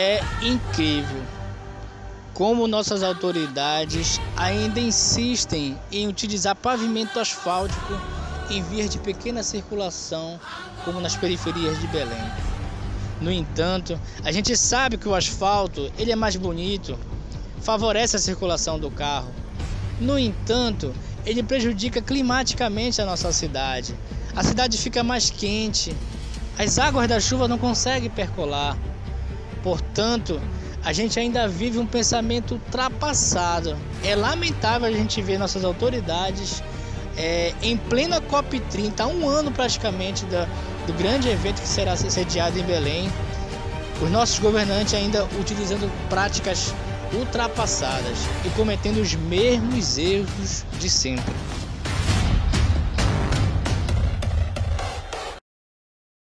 É incrível como nossas autoridades ainda insistem em utilizar pavimento asfáltico em vias de pequena circulação, como nas periferias de Belém. No entanto, a gente sabe que o asfalto ele é mais bonito, favorece a circulação do carro. No entanto, ele prejudica climaticamente a nossa cidade. A cidade fica mais quente, as águas da chuva não conseguem percolar. Portanto, a gente ainda vive um pensamento ultrapassado. É lamentável a gente ver nossas autoridades é, em plena COP30, há um ano praticamente da, do grande evento que será sediado em Belém, os nossos governantes ainda utilizando práticas ultrapassadas e cometendo os mesmos erros de sempre.